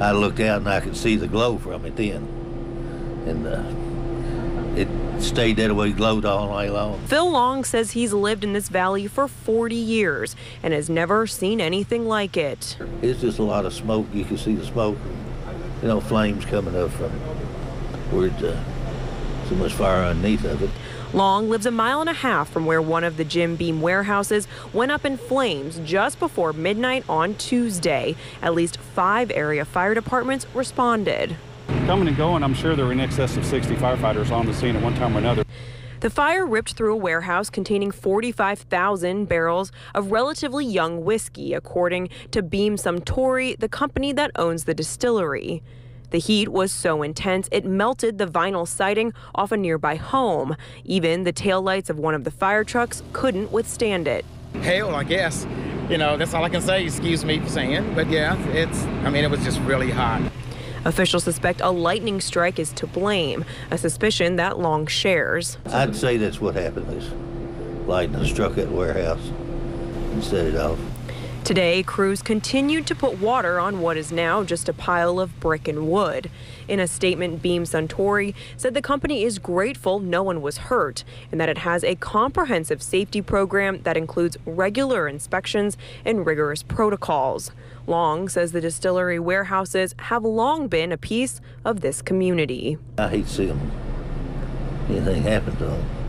I looked out and I could see the glow from it then. And uh, it stayed that way, glowed all night long. Phil Long says he's lived in this valley for 40 years and has never seen anything like it. It's just a lot of smoke. You can see the smoke, you know, flames coming up from where it's uh, so much fire underneath of it. Long lives a mile and a half from where one of the Jim Beam warehouses went up in flames just before midnight on Tuesday. At least five area fire departments responded. Coming and going, I'm sure there were in excess of 60 firefighters on the scene at one time or another. The fire ripped through a warehouse containing 45,000 barrels of relatively young whiskey, according to Beam Suntory, the company that owns the distillery. The heat was so intense it melted the vinyl siding off a nearby home. Even the taillights of one of the fire trucks couldn't withstand it. Hell, I guess. You know, that's all I can say. Excuse me for saying, but yeah, it's. I mean, it was just really hot. Officials suspect a lightning strike is to blame, a suspicion that Long shares. I'd say that's what happened. Is lightning struck that warehouse and set it off. Today, crews continued to put water on what is now just a pile of brick and wood. In a statement, Beam Suntory said the company is grateful no one was hurt and that it has a comprehensive safety program that includes regular inspections and rigorous protocols. Long says the distillery warehouses have long been a piece of this community. I hate seeing anything happen to them.